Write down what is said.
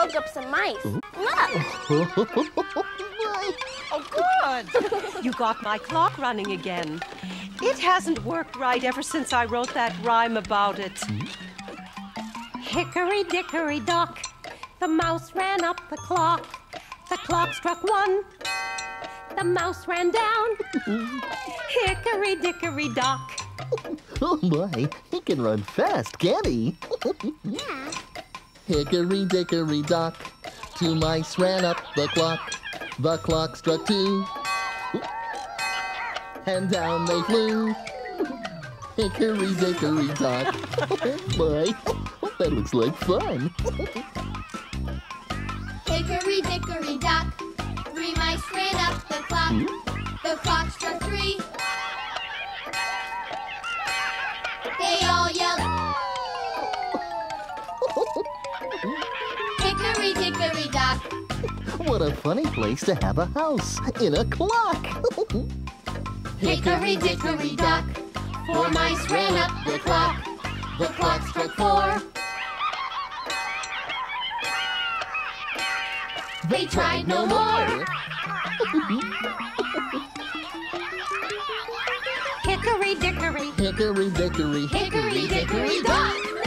woke up some mice. Look! Oh, good. you got my clock running again. It hasn't worked right ever since I wrote that rhyme about it. Hickory dickory dock, the mouse ran up the clock. The clock struck one, the mouse ran down. Hickory dickory dock. Oh my, he can run fast, can't he? Yeah. Hickory dickory dock, two mice ran up the clock. The clock struck two, and down they flew. Hickory dickory dock. My, that looks like fun. Hickory dickory dock, three mice ran up the clock. The clock struck three. They all Hickory dickory dock. What a funny place to have a house in a clock. Hickory dickory dock, four mice ran up the clock. The clock struck four. They tried no more. Hickory dickory. Hickory dickory Hickory dickory dock.